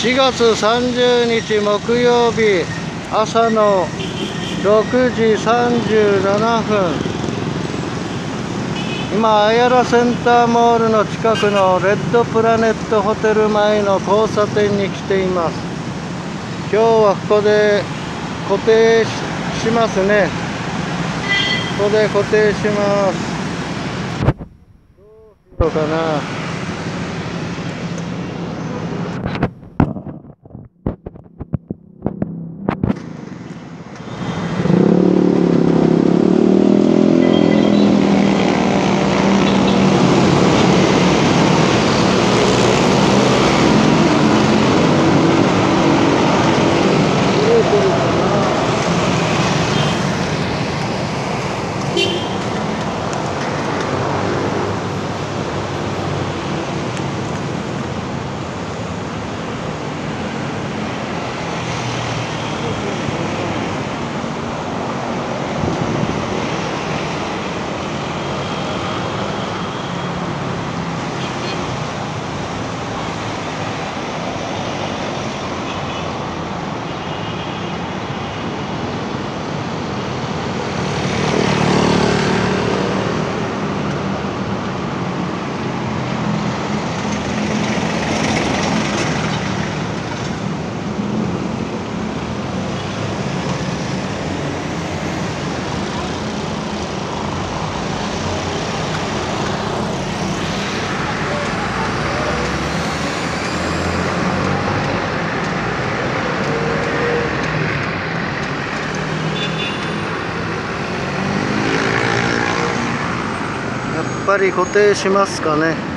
4月30日木曜日朝の6時37分。今アヤラセンターモールの近くのレッドプラネットホテル前の交差点に来ています。今日はここで固定しますね。ここで固定します。どうしようかな。ぱり固定しますかね。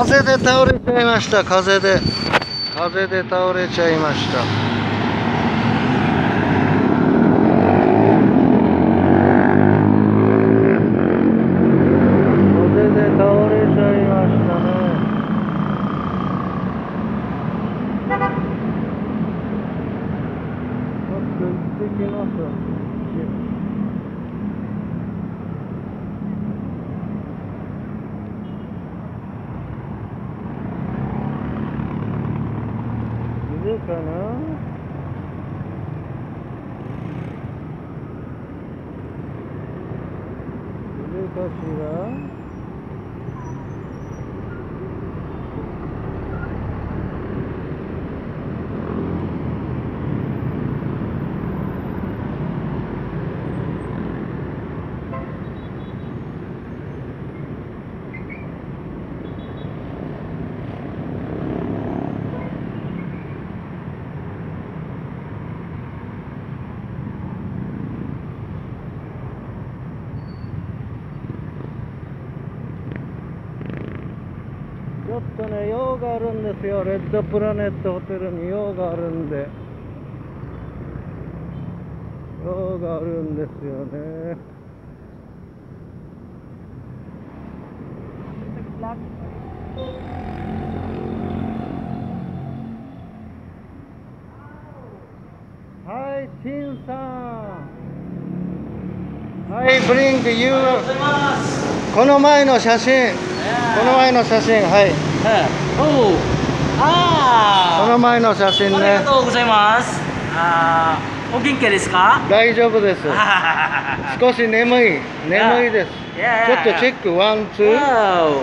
風で倒れちゃいました。風で風で倒れちゃいました風で倒れちゃいましたねちょっと行ってきますいるかないるかしらちょっとね用があるんですよ。レッドプラネットホテルに用があるんで。用があるんですよね。はいシンさん。はいブリンク you この前の写真。この前の写真はいおおあこの前の写真ありねがとうございます。あー。お元気ですか？大丈夫です。少し眠い。眠いです。ちょっとチェックワンツー。わ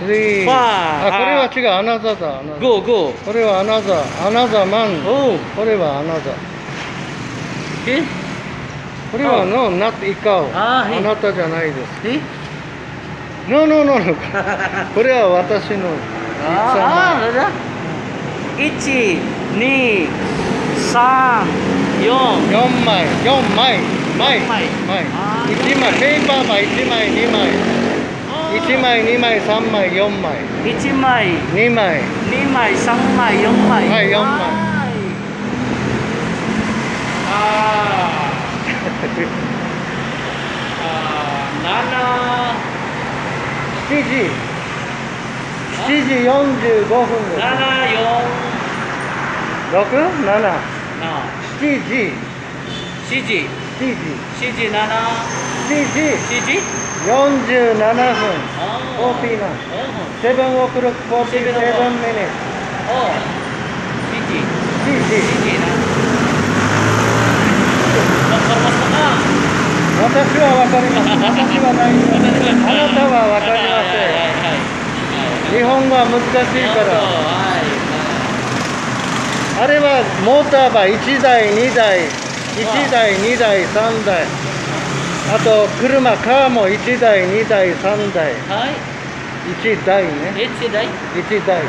スリー。わあ。あこれは違う。アナザーだ。アナザー。おゴーゴこれはアナザー。アナザーマン。これはアナザー。え？これはノーナットイカオあはい。あなたじゃないです。え？ノーノーノーノーこれは私のああだ一二三四4枚4枚枚枚枚あー1枚ペーパーは1枚2枚1枚2枚3枚4枚一枚2枚二枚三枚四枚はい四枚はいあーあ7時7時45分です。ー七。七四 6? 7あ7時。七時。7時。七時。七7時。七時。47分あー49お7 o'clock 47 minutes お七時。7時。七時なわかりますかな私は分かります私はないあなたは分かりません。日本語は難しいから。あれはモーターは1台2台1台2台3台。あと車カーも1台2台3台。はい1台ね一台。1台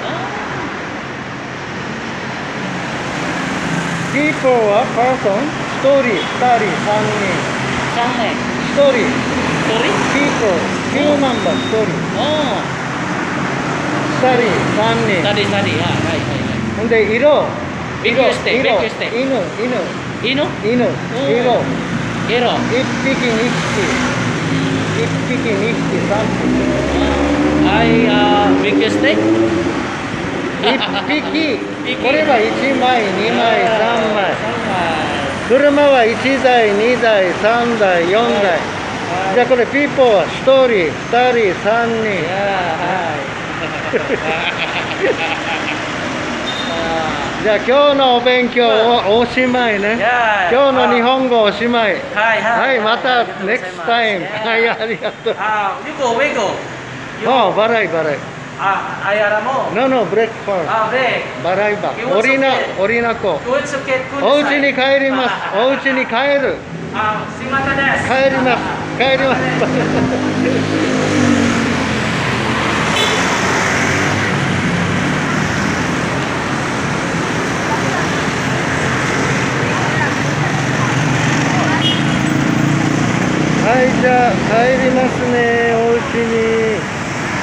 people は person 1人2人三年3人1人一人 people human は1人お2人3人ー二人二人はいはいはいほんで色ビッグステイビッグステイ犬犬犬犬色ゲロ1匹2匹1匹2匹3匹はいあビッグステイ1匹匹これは1枚2枚3枚三枚車は1台2台3台4台。じゃあこれピーポーは1人2人3人。いやはい。じゃあ今日のお勉強おおしまいね。今日の日本語おしまい。はいははいまた next time はいありがとう。あ You あ go. 払い払いああやらも No no ブレックファーあで払いば You want おりな something? おりなこ Good to get お家に帰りますお家に帰るあすいませんです帰ります帰りますはいじゃあ帰りますねお家に